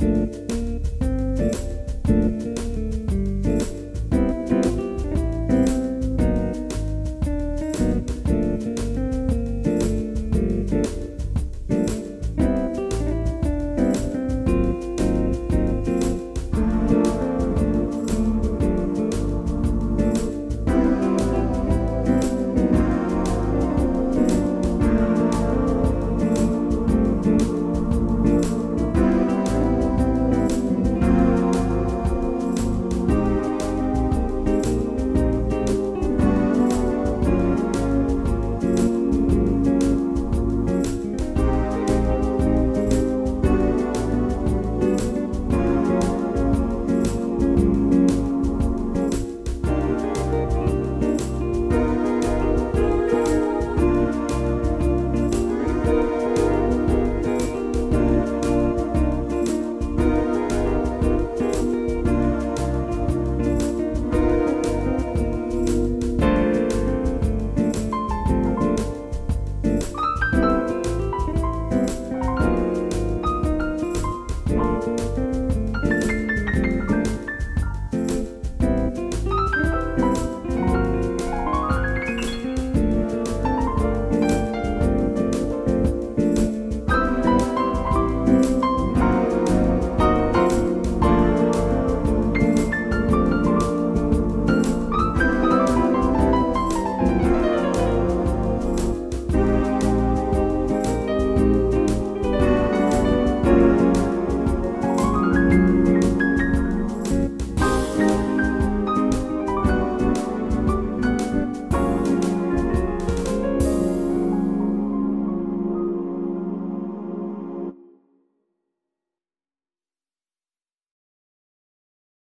Música